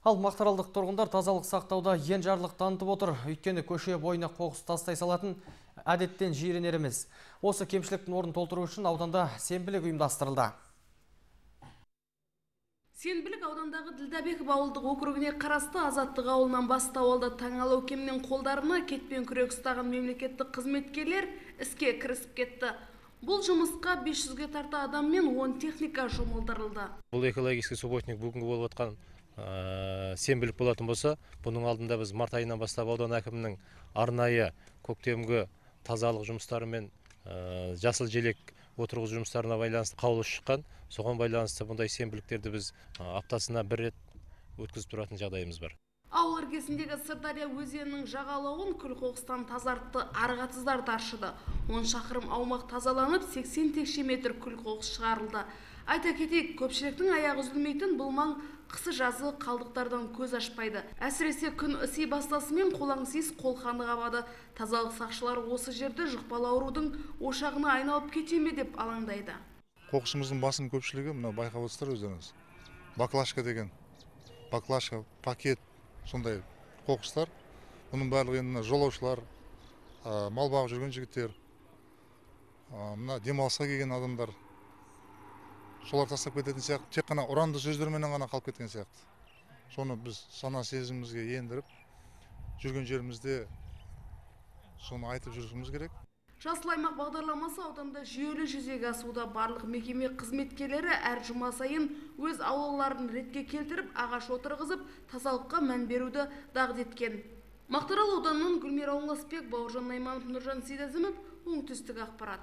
Ал мақтаралдық тұрғындар тазалық сақтауда енжарлық танытып отыр. Өйткені көше бойына қоқыс тастай салатын әдеттен жиренеріміз. Осы кемшіліктің орнын толтыру үшін ауданда сенбілік ұйымдастырылды. Сенбілік аудандағы Ділдәбеков ауылдық округіне қарасты азаттық ауылынан бастау алды таңалау кемнің қолдарына кетпен күрек ұстаған мемлекеттік қызметкерлер іске кірісіп кетті. Бұл жұмысқа 500-ге тарта адам мен 10 техника жұмылдырылды. бұл экологический субботник бүгінгі болып жатқан ә, сенбілік болатын болса бұның алдында біз март айынан бастап аудан әкімінің арнайы көктемгі тазалық жұмыстары мен ә, жасыл желек отырғызу жұмыстарына байланысты қаулы шыққан соған байланысты бұндай сенбіліктерді біз ә, аптасына бір рет өткізіп тұратын жағдайымыз бар Ауыл іргесіндегі Сырдария өзенінің жағалауын күл қоқыстан тазартты, арғатыздар таршыды. 10 шақырым аумақ тазаланып, 80 текше метр күл қоқыс шығарылды. Айта кетейік, көпшіліктің аяғы үзілмейтін бұл маң қысы жазы қалдықтардан көз ашпайды. Әсіресе күн ыси бастасымен қолаңсыз қолқаны қабады. Тазалық сақшылары осы жерді жұқпалы аурудың ошағына айналып кете ме деп алаңдайды. қоқысымыздың басым көпшілігі мына байқап отырсыздар өздеріңіз баклашка деген баклашка пакет сондай қоқыстар бұның барлығы енді мына жолаушылар мал бағып жүрген жігіттер мына демалысқа келген адамдар солар тастап кететін сияқты тек қана ұранды сөздерменен ғана қалып кеткен сияқты соны біз сана сезімімізге ендіріп жүрген жерімізде соны айтып жүргіміз керек Жасыл аймақ бағдарламасы ауданда жүйелі жүзеге асуда барлық мекеме қызметкерлері әр жұма сайын өз аулаларын ретке келтіріп ағаш отырғызып тазалыққа мән беруді дағды еткен. Мақтарал ауданынан Гүлмира Оңғасбек, Бауыржан Найманов, Нұржан Сейдазімов, оңтүстік ақпарат.